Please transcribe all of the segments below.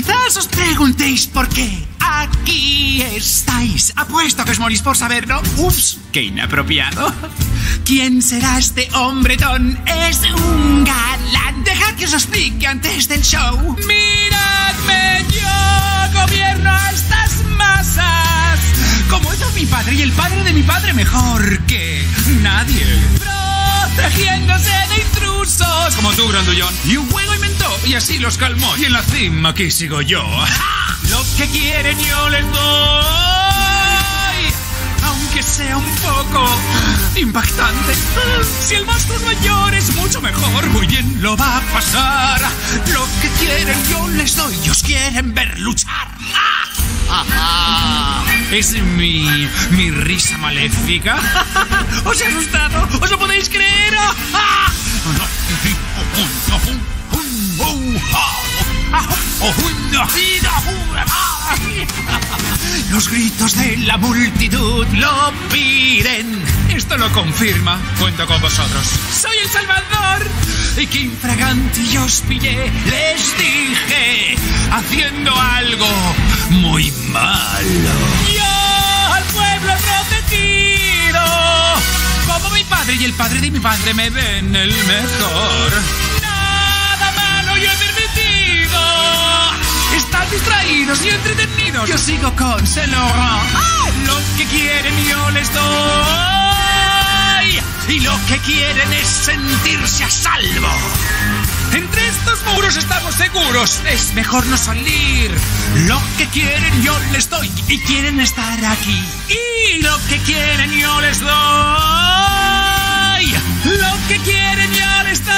jamás os preguntéis por qué. Aquí estáis. Apuesto que os morís por saberlo. Ups, qué inapropiado. ¿Quién será este hombretón? Es un galán. Dejad que os explique antes del show. Miradme, yo gobierno a estas masas. Como hizo mi padre y el padre de mi padre mejor que nadie. Protegiéndose de intrusos. Como tú, grandullón. Y un juego inventó y así los calmó. Y en la cima aquí sigo yo. Lo que quieren yo les doy. Aunque sea un poco impactante. Si el monstruo es mayor es mucho mejor. Muy bien lo va a pasar. Lo que quieren yo les doy. Ellos quieren ver luchar. Es mi, mi risa maléfica. ¿Os he asustado? ¿Os lo podéis Los gritos de la multitud lo piden. Esto lo confirma. Cuento con vosotros. Soy el Salvador. Y que infraganti yo os pillé, les dije, haciendo algo muy malo. Yo al pueblo prometido. Como mi padre y el padre de mi padre me ven el mejor. Yo sigo con Saint. Lo que quieren yo les doy. Y lo que quieren es sentirse a salvo. Entre estos muros estamos seguros. Es mejor no salir. Lo que quieren yo les doy. Y quieren estar aquí. Y lo que quieren yo les doy. Lo que quieren yo les doy.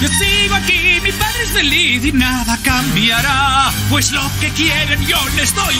Yo sigo aquí, mi padre es feliz y nada cambiará. Pues lo que quieren yo les doy.